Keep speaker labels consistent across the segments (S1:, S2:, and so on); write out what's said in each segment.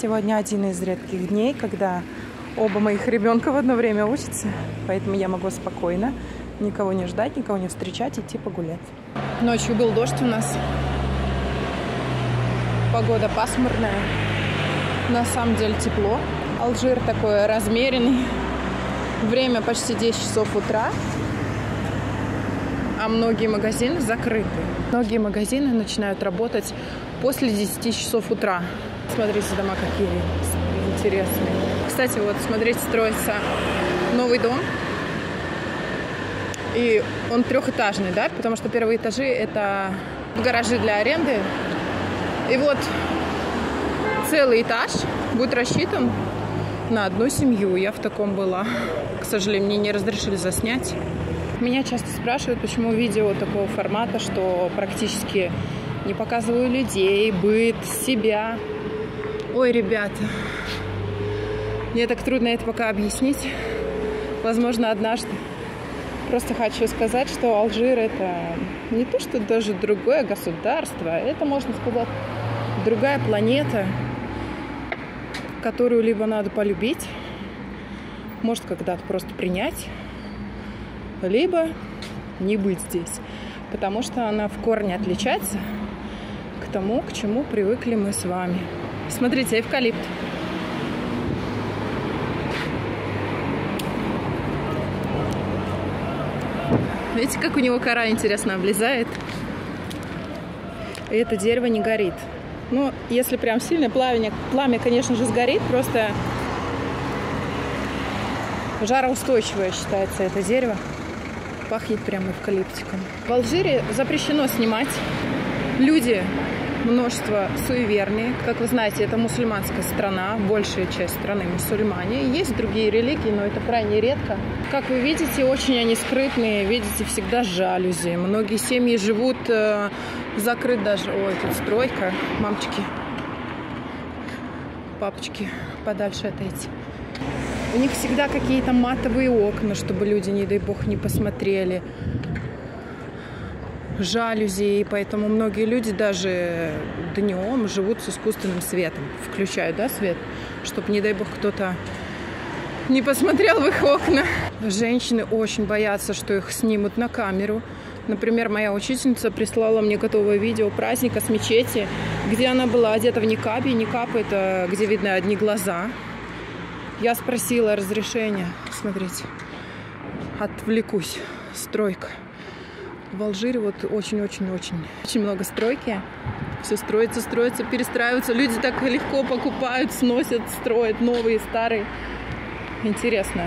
S1: Сегодня один из редких дней, когда оба моих ребенка в одно время учатся, поэтому я могу спокойно никого не ждать, никого не встречать, идти погулять. Ночью был дождь у нас. Погода пасмурная. На самом деле тепло. Алжир такой размеренный. Время почти 10 часов утра. А многие магазины закрыты. Многие магазины начинают работать после 10 часов утра. Смотрите, дома какие интересные. Кстати, вот смотрите, строится новый дом. И он трехэтажный, да, потому что первые этажи это гаражи для аренды. И вот целый этаж будет рассчитан на одну семью. Я в таком была. К сожалению, мне не разрешили заснять. Меня часто спрашивают, почему видео такого формата, что практически не показываю людей, быт, себя. Ой, ребята, мне так трудно это пока объяснить. Возможно, однажды. Просто хочу сказать, что Алжир это не то, что даже другое государство, это, можно сказать, другая планета, которую либо надо полюбить, может когда-то просто принять, либо не быть здесь, потому что она в корне отличается тому, к чему привыкли мы с вами. Смотрите, эвкалипт. Видите, как у него кора интересно облезает? И это дерево не горит. Ну, если прям сильное пламя, пламя, конечно же, сгорит, просто жароустойчивое считается это дерево. Пахнет прям эвкалиптиком. В Алжире запрещено снимать. Люди множество суеверные. Как вы знаете, это мусульманская страна, большая часть страны мусульмане. Есть другие религии, но это крайне редко. Как вы видите, очень они скрытные, видите, всегда жалюзи. Многие семьи живут э, закрыт даже... Ой, тут стройка. Мамочки, папочки, подальше отойти. У них всегда какие-то матовые окна, чтобы люди, не дай бог, не посмотрели жалюзи, и поэтому многие люди даже днем живут с искусственным светом, включают, да, свет, чтобы, не дай бог, кто-то не посмотрел в их окна. Женщины очень боятся, что их снимут на камеру. Например, моя учительница прислала мне готовое видео праздника с мечети, где она была одета в никабе. Никаб – это где видны одни глаза. Я спросила разрешения. Смотрите, отвлекусь. Стройка. В Алжире вот очень-очень-очень очень много стройки. Все строится, строится, перестраивается. Люди так легко покупают, сносят, строят новые, старые. Интересно.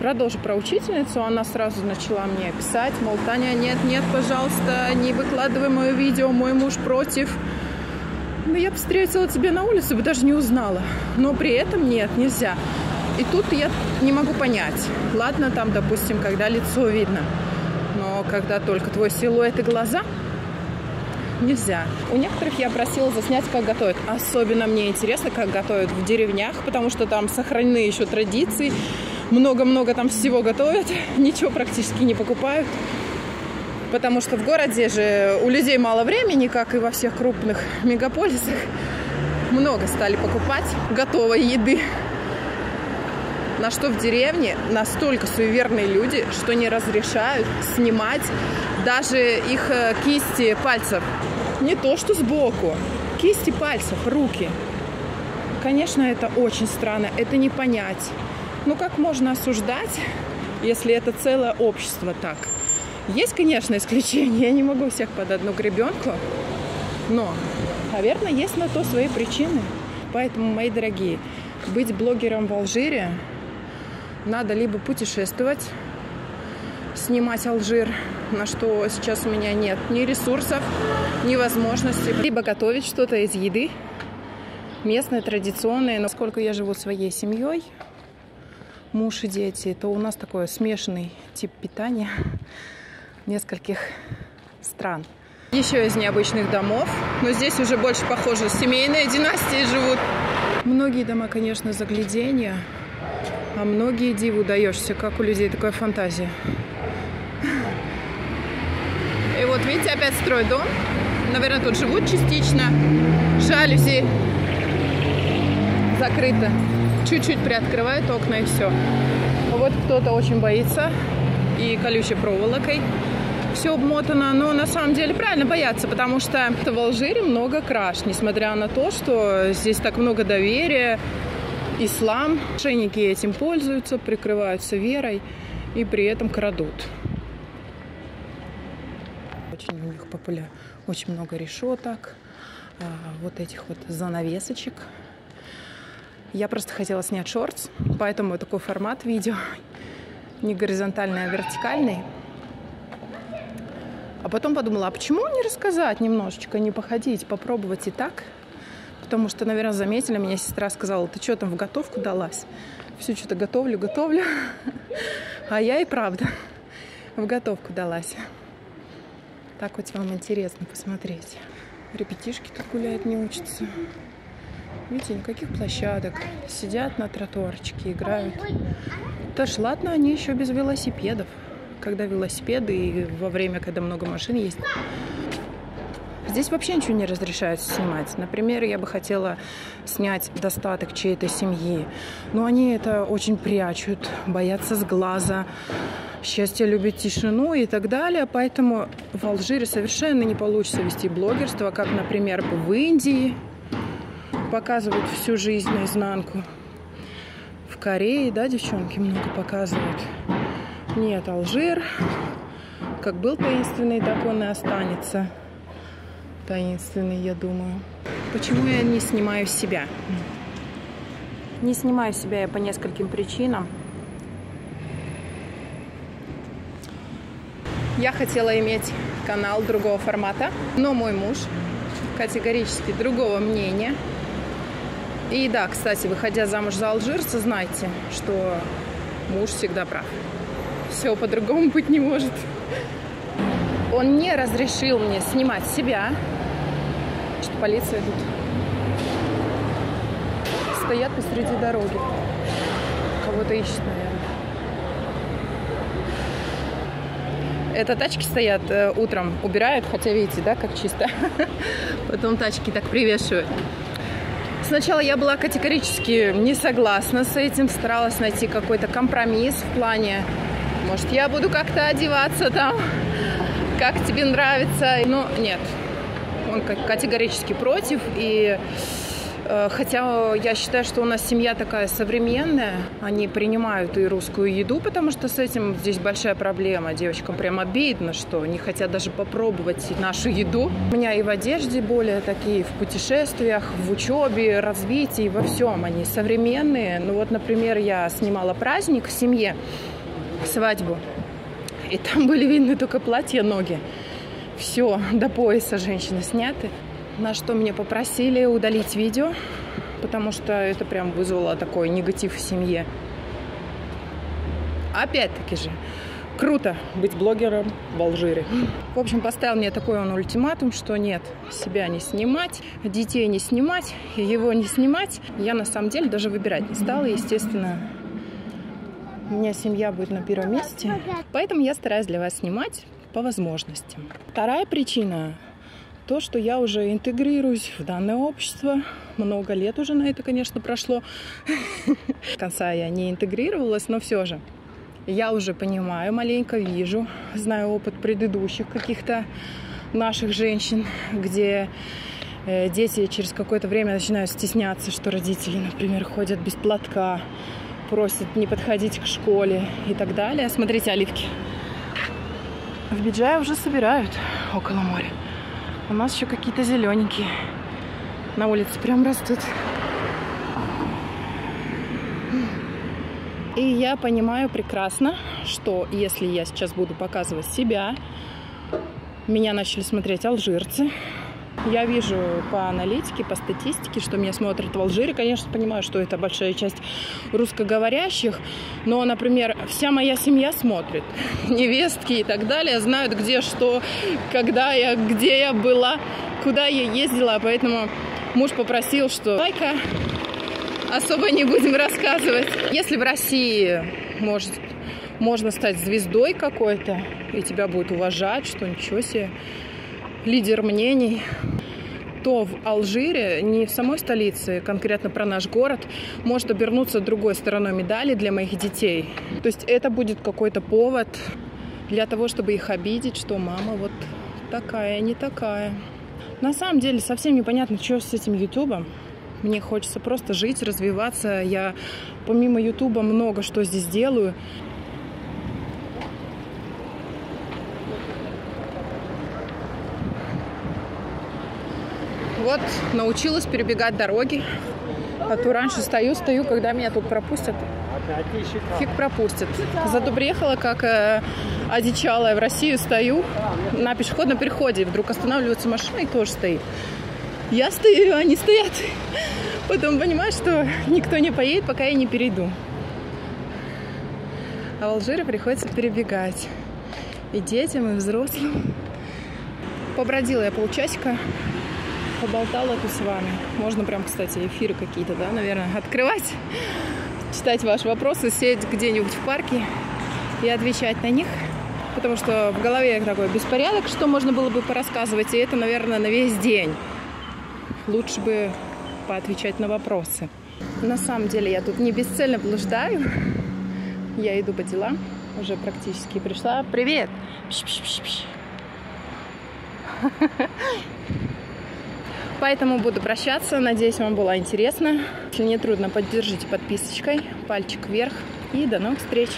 S1: Продолжу про учительницу. Она сразу начала мне писать, мол, Таня, нет, нет, пожалуйста, не выкладывай мое видео, мой муж против. Но я встретила тебя на улице, бы даже не узнала. Но при этом нет, нельзя. И тут я не могу понять. Ладно, там, допустим, когда лицо видно но когда только твой силуэт и глаза, нельзя. У некоторых я просила заснять, как готовят. Особенно мне интересно, как готовят в деревнях, потому что там сохранены еще традиции. Много-много там всего готовят, ничего практически не покупают. Потому что в городе же у людей мало времени, как и во всех крупных мегаполисах. Много стали покупать готовой еды на что в деревне настолько суеверные люди, что не разрешают снимать даже их э, кисти пальцев. Не то, что сбоку. Кисти пальцев, руки. Конечно, это очень странно, это не понять. Ну как можно осуждать, если это целое общество так? Есть, конечно, исключения, я не могу всех под одну гребенку, но, наверное, есть на то свои причины. Поэтому, мои дорогие, быть блогером в Алжире надо либо путешествовать, снимать Алжир, на что сейчас у меня нет ни ресурсов, ни возможностей, либо готовить что-то из еды, местное, традиционное. Но сколько я живу своей семьей, муж и дети, то у нас такой смешанный тип питания нескольких стран. Еще из необычных домов, но здесь уже больше похоже семейные династии живут. Многие дома, конечно, заглядения, а многие диву даешься, как у людей такая фантазия. И вот видите, опять строят дом. Наверное, тут живут частично. Жалюзи закрыто. Чуть-чуть приоткрывают окна и все. Вот кто-то очень боится и колючей проволокой все обмотано, но на самом деле правильно бояться, потому что в Алжире много краж, несмотря на то, что здесь так много доверия, ислам, мошенники этим пользуются, прикрываются верой и при этом крадут. Очень у них популярно, очень много решеток, а, вот этих вот занавесочек. Я просто хотела снять шортс, поэтому такой формат видео не горизонтальный, а вертикальный. А потом подумала, а почему не рассказать немножечко, не походить, попробовать и так? Потому что, наверное, заметили, меня сестра сказала, ты что там в готовку далась? Все что-то готовлю, готовлю. А я и правда в готовку далась. Так вот вам интересно посмотреть. Ребятишки тут гуляют, не учатся. Видите, никаких площадок. Сидят на тротуарчике, играют. Да ж ладно, они еще без велосипедов. Когда велосипеды и во время, когда много машин есть. Здесь вообще ничего не разрешается снимать. Например, я бы хотела снять достаток чьей-то семьи, но они это очень прячут, боятся с глаза. Счастье любит тишину и так далее. Поэтому в Алжире совершенно не получится вести блогерство, как, например, в Индии показывают всю жизнь наизнанку. В Корее, да, девчонки много показывают. Нет, Алжир, как был таинственный, так он и останется таинственный, я думаю. Почему я не снимаю себя? Не снимаю себя я по нескольким причинам. Я хотела иметь канал другого формата, но мой муж категорически другого мнения. И да, кстати, выходя замуж за алжирца, знайте, что муж всегда прав. Все по-другому быть не может. Он не разрешил мне снимать себя, что полиция идут. Стоят посреди дороги. Кого-то ищут, наверное. Это тачки стоят э, утром, убирают, хотя видите, да, как чисто. Потом тачки так привешивают. Сначала я была категорически не согласна с этим, старалась найти какой-то компромисс в плане, может, я буду как-то одеваться там, как тебе нравится. Но нет, он категорически против. И э, хотя я считаю, что у нас семья такая современная, они принимают и русскую еду, потому что с этим здесь большая проблема. Девочкам прям обидно, что не хотят даже попробовать нашу еду. У меня и в одежде более такие, в путешествиях, в учебе, развитии, во всем они современные. Ну вот, например, я снимала праздник в семье, свадьбу, и там были видны только платья, ноги. Все, до пояса женщины сняты. На что мне попросили удалить видео, потому что это прям вызвало такой негатив в семье. Опять-таки же, круто быть блогером в Алжире. В общем, поставил мне такой он ультиматум, что нет, себя не снимать, детей не снимать, его не снимать. Я на самом деле даже выбирать не стала, естественно. У меня семья будет на первом месте, поэтому я стараюсь для вас снимать по возможностям. Вторая причина то, что я уже интегрируюсь в данное общество. Много лет уже на это, конечно, прошло. До конца я не интегрировалась, но все же. Я уже понимаю, маленько вижу, знаю опыт предыдущих каких-то наших женщин, где э, дети через какое-то время начинают стесняться, что родители, например, ходят без платка, просят не подходить к школе и так далее. Смотрите, оливки. В Биджае уже собирают около моря. У нас еще какие-то зелененькие на улице прям растут. И я понимаю прекрасно, что если я сейчас буду показывать себя, меня начали смотреть алжирцы, я вижу по аналитике, по статистике, что меня смотрят в Алжире. Конечно, понимаю, что это большая часть русскоговорящих. Но, например, вся моя семья смотрит. Невестки и так далее знают, где что, когда я, где я была, куда я ездила. Поэтому муж попросил, что лайка особо не будем рассказывать. Если в России может, можно стать звездой какой-то, и тебя будут уважать, что ничего себе, лидер мнений, то в Алжире, не в самой столице, конкретно про наш город, может обернуться другой стороной медали для моих детей. То есть это будет какой-то повод для того, чтобы их обидеть, что мама вот такая, не такая. На самом деле совсем непонятно, что с этим ютубом. Мне хочется просто жить, развиваться. Я помимо ютуба много что здесь делаю. Вот научилась перебегать дороги. А то раньше стою, стою, когда меня тут пропустят. Фиг пропустят. Зато приехала как э, одичалая в Россию, стою на пешеходном переходе. Вдруг останавливается машина и тоже стоит. Я стою, они стоят. Потом понимаю, что никто не поедет, пока я не перейду. А в Алжире приходится перебегать. И детям, и взрослым. Побродила я полчасика поболтала тут с вами. Можно прям, кстати, эфиры какие-то, да, наверное, открывать, читать ваши вопросы, сидеть где-нибудь в парке и отвечать на них. Потому что в голове такой беспорядок, что можно было бы порассказывать, и это, наверное, на весь день. Лучше бы поотвечать на вопросы. На самом деле я тут не бесцельно блуждаю. Я иду по делам. Уже практически пришла. Привет! Пш-пш-пш-пш. Поэтому буду прощаться. Надеюсь, вам было интересно. Если не трудно, поддержите подписочкой. Пальчик вверх. И до новых встреч!